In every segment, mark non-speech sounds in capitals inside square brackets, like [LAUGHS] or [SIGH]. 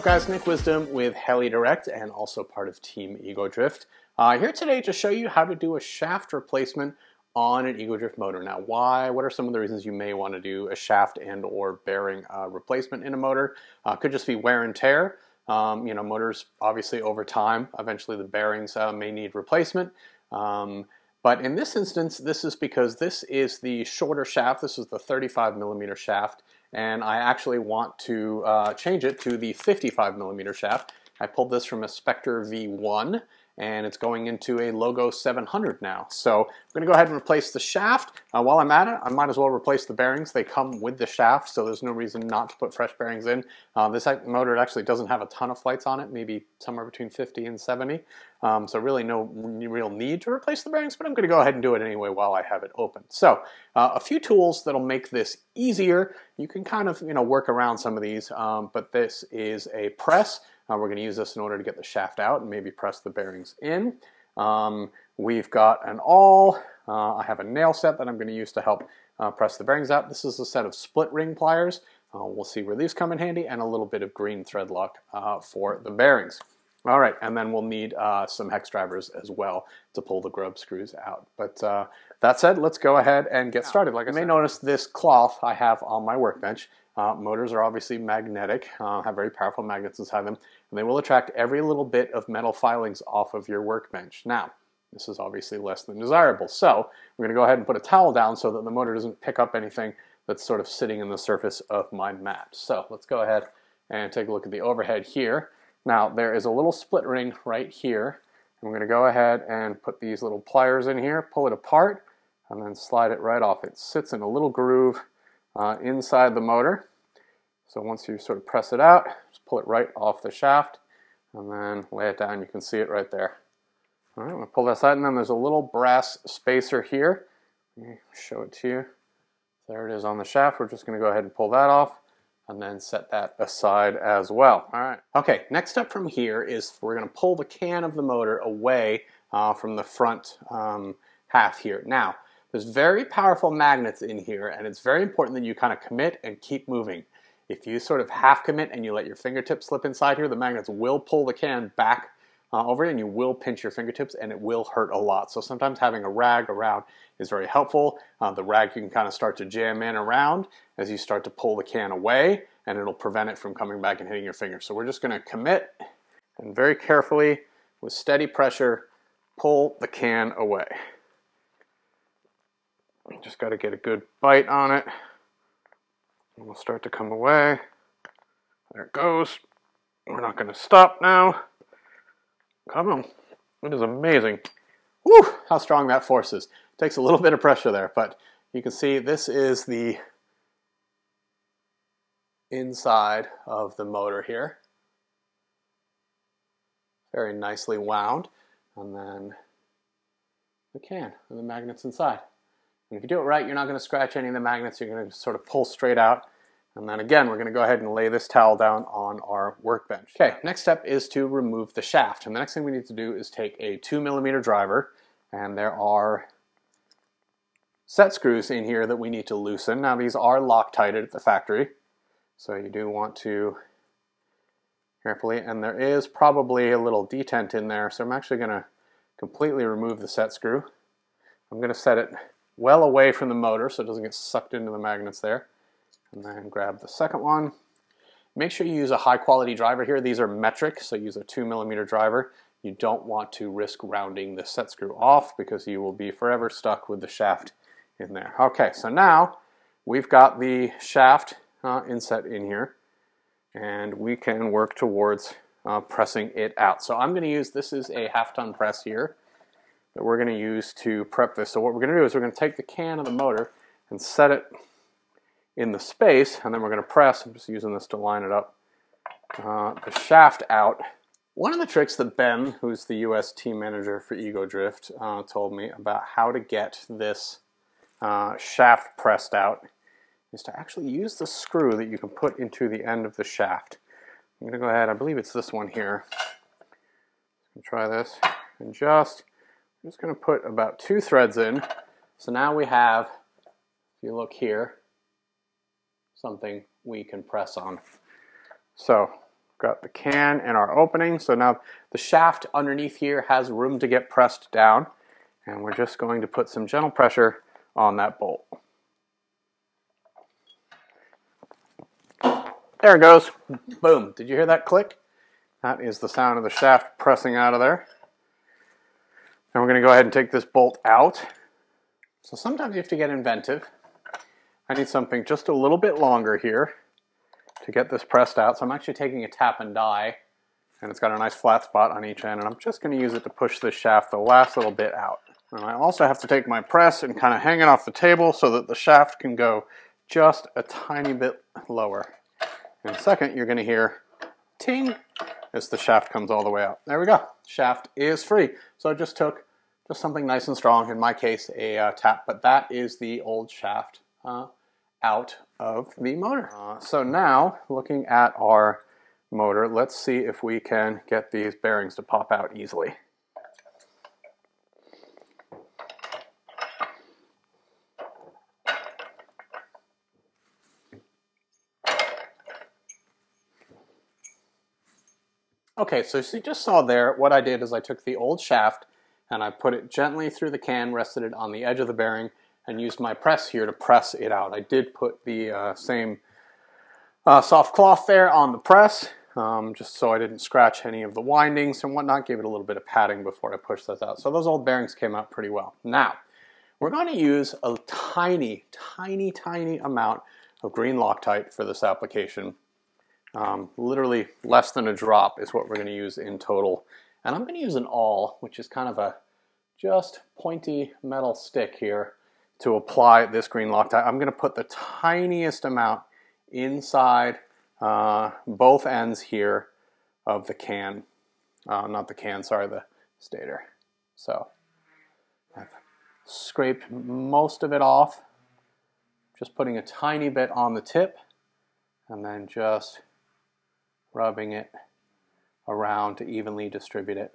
Up guys, Nick Wisdom with Helidirect and also part of Team Egodrift. Uh, here today to show you how to do a shaft replacement on an Egodrift motor. Now why, what are some of the reasons you may want to do a shaft and or bearing uh, replacement in a motor? Uh, could just be wear and tear. Um, you know, motors obviously over time, eventually the bearings uh, may need replacement. Um, but in this instance, this is because this is the shorter shaft. This is the 35 millimeter shaft, and I actually want to uh, change it to the 55 millimeter shaft. I pulled this from a Spectre V1, and it's going into a Logo 700 now. So I'm going to go ahead and replace the shaft. Uh, while I'm at it, I might as well replace the bearings. They come with the shaft, so there's no reason not to put fresh bearings in. Uh, this motor actually doesn't have a ton of flights on it, maybe somewhere between 50 and 70. Um, so really no real need to replace the bearings, but I'm going to go ahead and do it anyway while I have it open. So uh, a few tools that'll make this easier. You can kind of you know work around some of these, um, but this is a press. Uh, we're going to use this in order to get the shaft out and maybe press the bearings in. Um, we've got an awl. Uh, I have a nail set that I'm going to use to help uh, press the bearings out. This is a set of split ring pliers. Uh, we'll see where these come in handy and a little bit of green thread lock uh, for the bearings. All right, and then we'll need uh, some hex drivers as well to pull the grub screws out. But uh, that said, let's go ahead and get started. Like I you may notice this cloth I have on my workbench. Uh, motors are obviously magnetic, uh, have very powerful magnets inside them, and they will attract every little bit of metal filings off of your workbench. Now, this is obviously less than desirable, so we're going to go ahead and put a towel down so that the motor doesn't pick up anything that's sort of sitting in the surface of my mat. So let's go ahead and take a look at the overhead here. Now there is a little split ring right here. I'm going to go ahead and put these little pliers in here, pull it apart, and then slide it right off. It sits in a little groove uh, inside the motor. So once you sort of press it out, pull it right off the shaft, and then lay it down. You can see it right there. All right, I'm to pull this out, and then there's a little brass spacer here. Let me show it to you. There it is on the shaft. We're just going to go ahead and pull that off and then set that aside as well. All right. Okay, next up from here is we're going to pull the can of the motor away uh, from the front um, half here. Now, there's very powerful magnets in here, and it's very important that you kind of commit and keep moving. If you sort of half commit and you let your fingertips slip inside here, the magnets will pull the can back uh, over and you will pinch your fingertips and it will hurt a lot. So sometimes having a rag around is very helpful. Uh, the rag you can kind of start to jam in around as you start to pull the can away and it'll prevent it from coming back and hitting your finger. So we're just going to commit and very carefully with steady pressure pull the can away. Just got to get a good bite on it. And we'll start to come away. There it goes. We're not going to stop now. Come on. It is amazing. Whew, how strong that force is. Takes a little bit of pressure there, but you can see this is the inside of the motor here. Very nicely wound. And then the can and the magnets inside. And if you do it right, you're not going to scratch any of the magnets. You're going to sort of pull straight out and then again, we're going to go ahead and lay this towel down on our workbench. Okay, next step is to remove the shaft. And the next thing we need to do is take a two millimeter driver, and there are set screws in here that we need to loosen. Now these are Loctited at the factory, so you do want to carefully, and there is probably a little detent in there, so I'm actually going to completely remove the set screw. I'm going to set it well away from the motor so it doesn't get sucked into the magnets there and then grab the second one. Make sure you use a high quality driver here. These are metric, so use a two millimeter driver. You don't want to risk rounding the set screw off because you will be forever stuck with the shaft in there. Okay, so now we've got the shaft uh, inset in here and we can work towards uh, pressing it out. So I'm going to use, this is a half ton press here that we're going to use to prep this. So what we're going to do is we're going to take the can of the motor and set it in the space, and then we're going to press, I'm just using this to line it up, uh, the shaft out. One of the tricks that Ben, who's the US team manager for Egodrift, uh, told me about how to get this uh, shaft pressed out is to actually use the screw that you can put into the end of the shaft. I'm going to go ahead, I believe it's this one here. Try this and just, I'm just going to put about two threads in. So now we have, if you look here, something we can press on. So got the can in our opening. So now the shaft underneath here has room to get pressed down. And we're just going to put some gentle pressure on that bolt. There it goes. Boom. Did you hear that click? That is the sound of the shaft pressing out of there. And we're going to go ahead and take this bolt out. So sometimes you have to get inventive. I need something just a little bit longer here to get this pressed out. So I'm actually taking a tap and die and it's got a nice flat spot on each end and I'm just going to use it to push this shaft the last little bit out. And I also have to take my press and kind of hang it off the table so that the shaft can go just a tiny bit lower. In a second, you're going to hear ting as the shaft comes all the way out. There we go. Shaft is free. So I just took just something nice and strong, in my case, a uh, tap, but that is the old shaft uh, out of the motor. Uh, so now, looking at our motor, let's see if we can get these bearings to pop out easily. Okay, so you just saw there, what I did is I took the old shaft and I put it gently through the can, rested it on the edge of the bearing, and used my press here to press it out. I did put the uh, same uh, soft cloth there on the press, um, just so I didn't scratch any of the windings and whatnot, gave it a little bit of padding before I pushed those out. So those old bearings came out pretty well. Now, we're going to use a tiny, tiny, tiny amount of green Loctite for this application. Um, literally less than a drop is what we're going to use in total. And I'm going to use an awl, which is kind of a just pointy metal stick here to apply this green Loctite. I'm going to put the tiniest amount inside uh, both ends here of the can. Uh, not the can, sorry, the stator. So I've scraped most of it off, just putting a tiny bit on the tip and then just rubbing it around to evenly distribute it.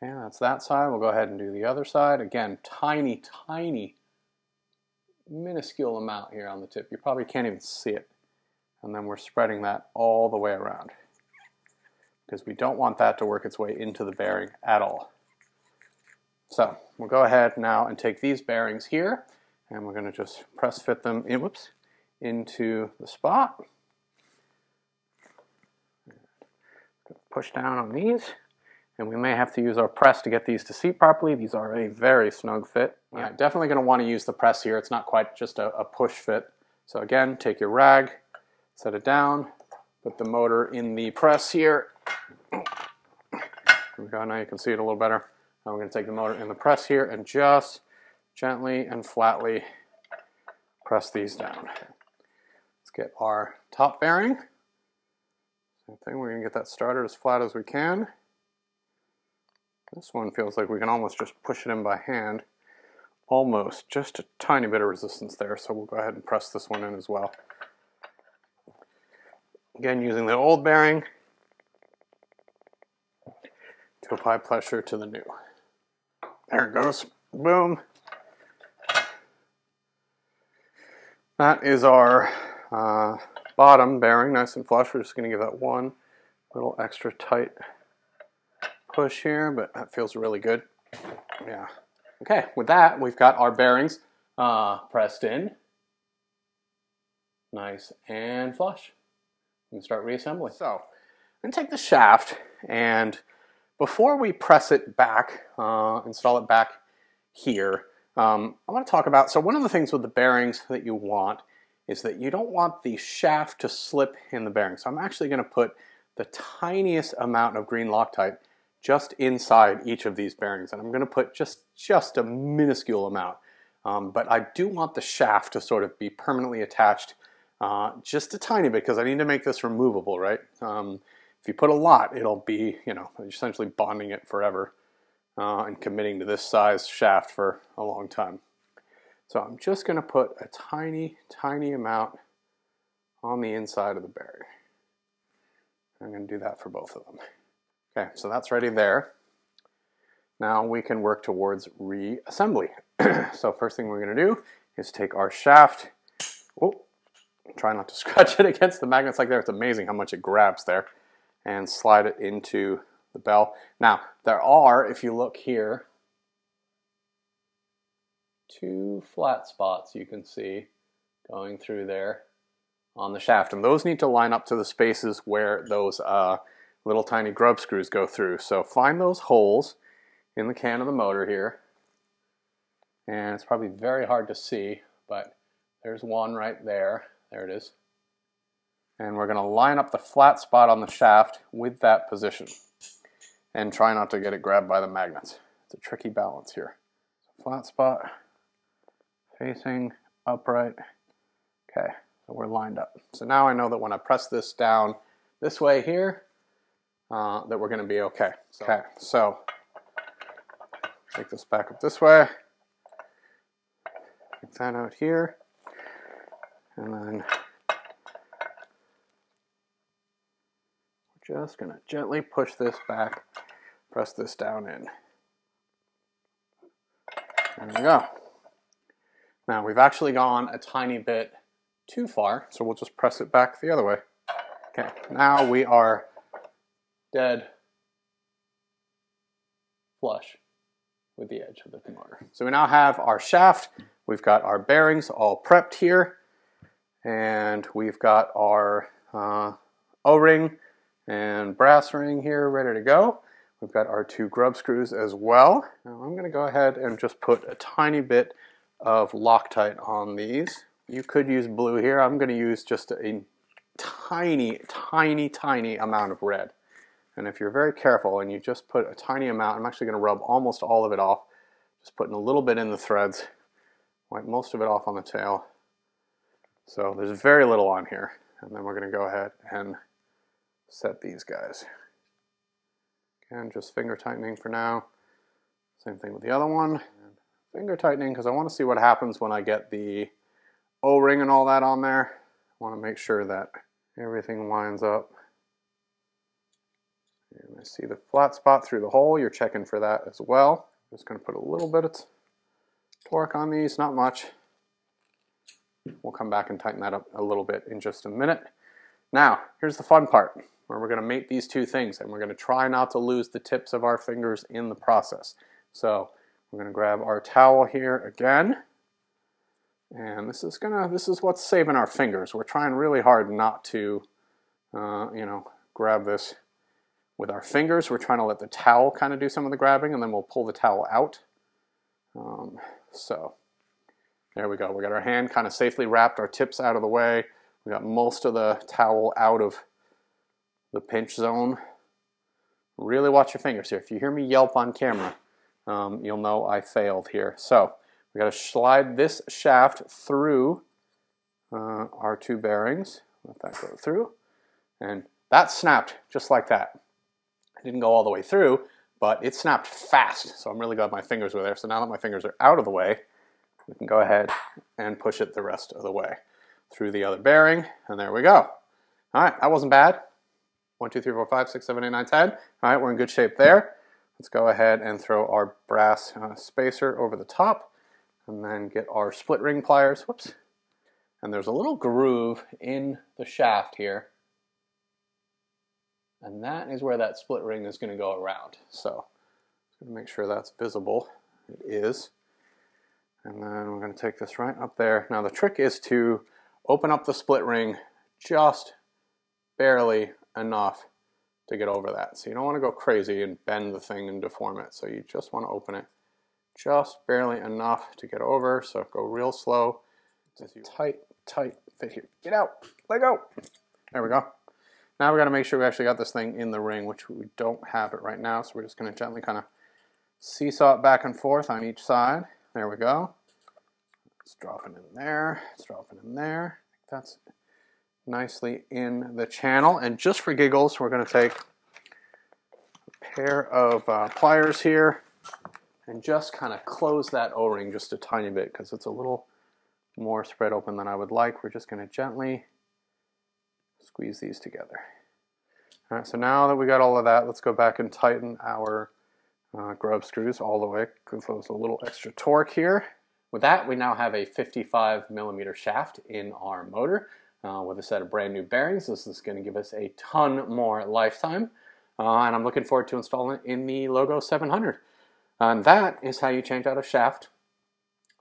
And that's that side. We'll go ahead and do the other side. Again, tiny, tiny, minuscule amount here on the tip. You probably can't even see it. And then we're spreading that all the way around because we don't want that to work its way into the bearing at all. So we'll go ahead now and take these bearings here and we're going to just press fit them in, whoops, into the spot. push down on these. And we may have to use our press to get these to seat properly. These are a very snug fit. Yeah, definitely going to want to use the press here. It's not quite just a, a push fit. So again, take your rag, set it down, put the motor in the press here. There we go, now you can see it a little better. Now we're going to take the motor in the press here and just gently and flatly press these down. Let's get our top bearing. Same thing, we're going to get that started as flat as we can. This one feels like we can almost just push it in by hand. Almost, just a tiny bit of resistance there, so we'll go ahead and press this one in as well. Again, using the old bearing to apply pressure to the new. There it goes. Boom. That is our uh, bottom bearing nice and flush. We're just going to give that one little extra tight push here, but that feels really good. Yeah. Okay, with that, we've got our bearings uh, pressed in. Nice and flush. We can start reassembling. So, I'm going to take the shaft and before we press it back, uh, install it back here, um, I want to talk about, so one of the things with the bearings that you want is that you don't want the shaft to slip in the bearing. So I'm actually going to put the tiniest amount of green Loctite just inside each of these bearings. And I'm going to put just, just a minuscule amount. Um, but I do want the shaft to sort of be permanently attached uh, just a tiny bit because I need to make this removable, right? Um, if you put a lot, it'll be, you know, essentially bonding it forever uh, and committing to this size shaft for a long time. So I'm just going to put a tiny, tiny amount on the inside of the bearing. I'm going to do that for both of them. Okay, so that's ready there. Now we can work towards reassembly. [CLEARS THROAT] so first thing we're going to do is take our shaft, oh, Try not to [LAUGHS] scratch it against the magnets like there. It's amazing how much it grabs there. And slide it into the bell. Now, there are, if you look here, two flat spots you can see going through there on the shaft. And those need to line up to the spaces where those uh, little tiny grub screws go through. So find those holes in the can of the motor here. And it's probably very hard to see, but there's one right there. There it is. And we're going to line up the flat spot on the shaft with that position. And try not to get it grabbed by the magnets. It's a tricky balance here. Flat spot, facing upright. Okay, so we're lined up. So now I know that when I press this down this way here, uh, that we're going to be okay. So, okay, so take this back up this way. Take that out here. And then we're just going to gently push this back, press this down in. There we go. Now we've actually gone a tiny bit too far, so we'll just press it back the other way. Okay, now we are dead flush with the edge of the motor. So we now have our shaft, we've got our bearings all prepped here, and we've got our uh, O-ring and brass ring here ready to go. We've got our two grub screws as well. Now I'm going to go ahead and just put a tiny bit of Loctite on these. You could use blue here. I'm going to use just a tiny, tiny, tiny amount of red. And if you're very careful and you just put a tiny amount, I'm actually going to rub almost all of it off, just putting a little bit in the threads, wipe most of it off on the tail. So there's very little on here. And then we're going to go ahead and set these guys. Again, just finger tightening for now. Same thing with the other one. Finger tightening because I want to see what happens when I get the O-ring and all that on there. I want to make sure that everything lines up. And I see the flat spot through the hole. You're checking for that as well. Just going to put a little bit of torque on these, not much. We'll come back and tighten that up a little bit in just a minute. Now, here's the fun part, where we're going to mate these two things, and we're going to try not to lose the tips of our fingers in the process. So, we're going to grab our towel here again, and this is gonna this is what's saving our fingers. We're trying really hard not to, uh, you know, grab this with our fingers. We're trying to let the towel kind of do some of the grabbing and then we'll pull the towel out. Um, so there we go. We got our hand kind of safely wrapped, our tips out of the way. We got most of the towel out of the pinch zone. Really watch your fingers here. If you hear me yelp on camera, um, you'll know I failed here. So we got to slide this shaft through uh, our two bearings. Let that go through. And that snapped just like that didn't go all the way through, but it snapped fast. So I'm really glad my fingers were there. So now that my fingers are out of the way, we can go ahead and push it the rest of the way through the other bearing. And there we go. All right, that wasn't bad. One, two, three, four, five, six, seven, eight, nine, ten. All right, we're in good shape there. Let's go ahead and throw our brass uh, spacer over the top and then get our split ring pliers. Whoops. And there's a little groove in the shaft here and that is where that split ring is going to go around. So I'm going to make sure that's visible. It is. And then we're going to take this right up there. Now the trick is to open up the split ring just barely enough to get over that. So you don't want to go crazy and bend the thing and deform it. So you just want to open it just barely enough to get over. So go real slow. Tight, tight fit here. Get out. Let go. There we go. Now we got to make sure we actually got this thing in the ring, which we don't have it right now. So we're just going to gently kind of seesaw it back and forth on each side. There we go. It's dropping in there. It's dropping in there. That's nicely in the channel. And just for giggles, we're going to take a pair of uh, pliers here and just kind of close that O-ring just a tiny bit because it's a little more spread open than I would like. We're just going to gently squeeze these together. All right, so now that we got all of that, let's go back and tighten our uh, grub screws all the way because there's a little extra torque here. With that, we now have a 55 millimeter shaft in our motor. uh, with a set of brand new bearings. This is going to give us a ton more lifetime. Uh, and I'm looking forward to installing it in the Logo 700. And that is how you change out a shaft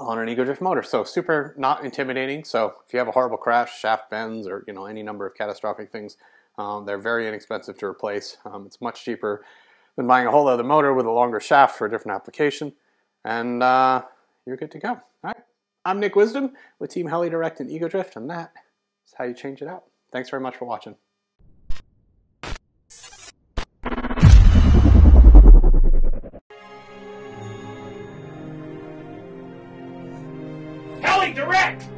on an Egodrift motor. So super not intimidating. So if you have a horrible crash, shaft bends, or you know any number of catastrophic things, um, they're very inexpensive to replace. Um, it's much cheaper than buying a whole other motor with a longer shaft for a different application. And uh, you're good to go. All right. I'm Nick Wisdom with Team Helidirect and Egodrift, and that is how you change it out. Thanks very much for watching. direct.